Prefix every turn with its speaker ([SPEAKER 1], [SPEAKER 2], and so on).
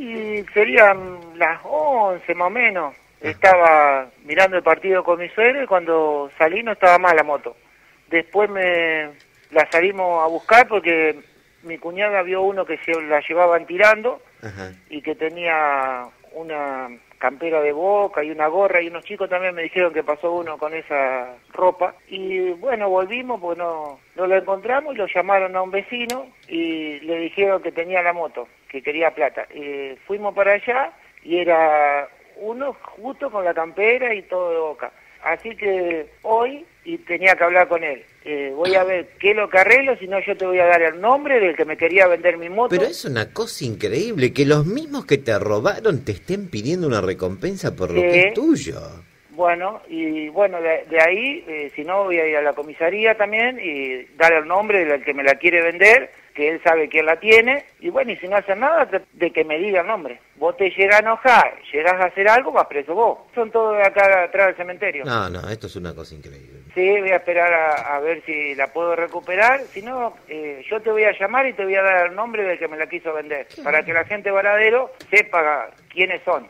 [SPEAKER 1] Y serían las 11 más o menos. Estaba mirando el partido con mi suegro y cuando salí no estaba mal la moto. Después me la salimos a buscar porque mi cuñada vio uno que se la llevaban tirando
[SPEAKER 2] Ajá.
[SPEAKER 1] y que tenía una campera de boca y una gorra y unos chicos también me dijeron que pasó uno con esa ropa. Y bueno volvimos pues no, no lo encontramos y lo llamaron a un vecino y le dijeron que tenía la moto que quería plata. Y fuimos para allá y era uno justo con la campera y todo de boca así que hoy y tenía que hablar con él Eh, voy a ver qué es lo que arreglo si no yo te voy a dar el nombre del que me quería vender mi moto.
[SPEAKER 2] Pero es una cosa increíble que los mismos que te robaron te estén pidiendo una recompensa por lo que es tuyo.
[SPEAKER 1] Bueno, y bueno, de, de ahí, eh, si no, voy a ir a la comisaría también y dar el nombre del que me la quiere vender, que él sabe quién la tiene, y bueno, y si no hacen nada, de- de que me diga el nombre. Vos te llegas a enojar, llegás a hacer algo, vas preso vos. Son todos de acá atrás del cementerio.
[SPEAKER 2] No, no, esto es una cosa increíble.
[SPEAKER 1] Sí, voy a esperar a, a ver si la puedo recuperar. Si no, eh, yo te voy a llamar y te voy a dar el nombre del que me la quiso vender, para que la gente varadero sepa quiénes son.